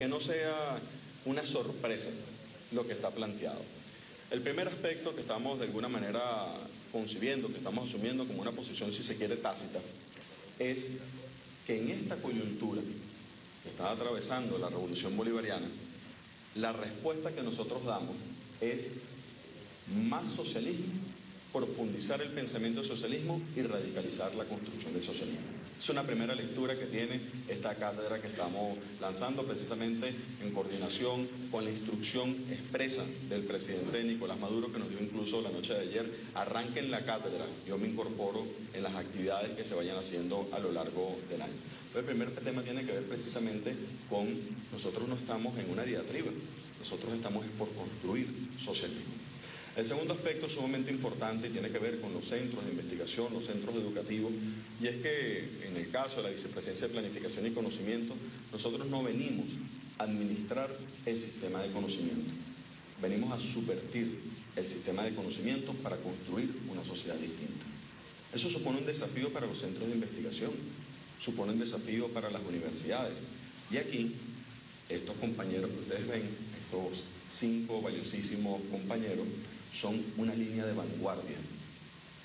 que no sea una sorpresa lo que está planteado. El primer aspecto que estamos de alguna manera concibiendo, que estamos asumiendo como una posición, si se quiere, tácita, es que en esta coyuntura que está atravesando la revolución bolivariana, la respuesta que nosotros damos es más socialismo profundizar el pensamiento del socialismo y radicalizar la construcción del socialismo. Es una primera lectura que tiene esta cátedra que estamos lanzando precisamente en coordinación con la instrucción expresa del presidente Nicolás Maduro que nos dio incluso la noche de ayer, arranquen la cátedra, yo me incorporo en las actividades que se vayan haciendo a lo largo del año. el primer tema tiene que ver precisamente con nosotros no estamos en una diatriba, nosotros estamos por construir socialismo. El segundo aspecto sumamente importante tiene que ver con los centros de investigación, los centros educativos, y es que en el caso de la Vicepresidencia de Planificación y Conocimiento, nosotros no venimos a administrar el sistema de conocimiento, venimos a subvertir el sistema de conocimiento para construir una sociedad distinta. Eso supone un desafío para los centros de investigación, supone un desafío para las universidades, y aquí estos compañeros que ustedes ven, estos cinco valiosísimos compañeros, son una línea de vanguardia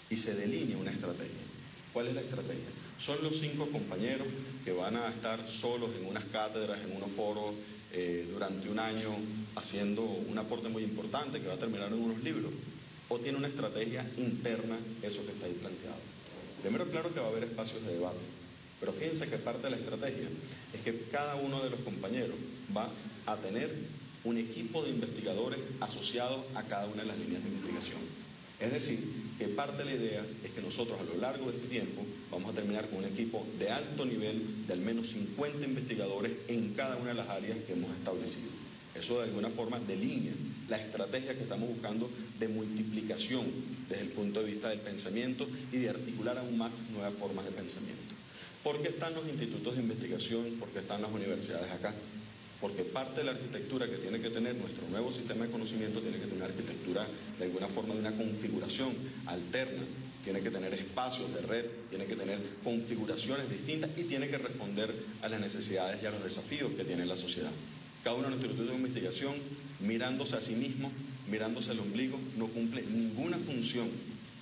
y se delinea una estrategia. ¿Cuál es la estrategia? Son los cinco compañeros que van a estar solos en unas cátedras, en unos foros eh, durante un año haciendo un aporte muy importante que va a terminar en unos libros. ¿O tiene una estrategia interna eso que está ahí planteado? Primero, claro que va a haber espacios de debate, pero fíjense que parte de la estrategia es que cada uno de los compañeros va a tener un equipo de investigadores asociados a cada una de las líneas de investigación. Es decir, que parte de la idea es que nosotros a lo largo de este tiempo vamos a terminar con un equipo de alto nivel de al menos 50 investigadores en cada una de las áreas que hemos establecido. Eso de alguna forma delinea la estrategia que estamos buscando de multiplicación desde el punto de vista del pensamiento y de articular aún más nuevas formas de pensamiento. ¿Por qué están los institutos de investigación? ¿Por qué están las universidades acá? Porque parte de la arquitectura que tiene que tener nuestro nuevo sistema de conocimiento tiene que tener una arquitectura de alguna forma de una configuración alterna, tiene que tener espacios de red, tiene que tener configuraciones distintas y tiene que responder a las necesidades y a los desafíos que tiene la sociedad. Cada uno de nuestros institutos de investigación, mirándose a sí mismo, mirándose al ombligo, no cumple ninguna función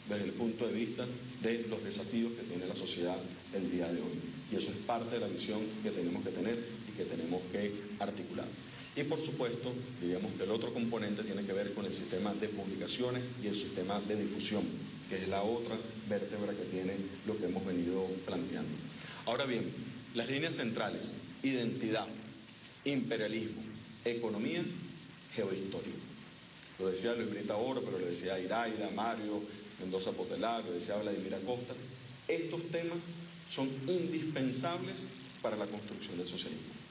desde el punto de vista de los desafíos que tiene la sociedad el día de hoy. Y eso es parte de la visión que tenemos que tener y que tenemos que. Y por supuesto, diríamos que el otro componente tiene que ver con el sistema de publicaciones y el sistema de difusión, que es la otra vértebra que tiene lo que hemos venido planteando. Ahora bien, las líneas centrales, identidad, imperialismo, economía, geohistoria. Lo decía Luis Brita Oro, pero lo decía Iraida, Mario, Mendoza Potelar, lo decía Vladimir Acosta. Estos temas son indispensables para la construcción del socialismo.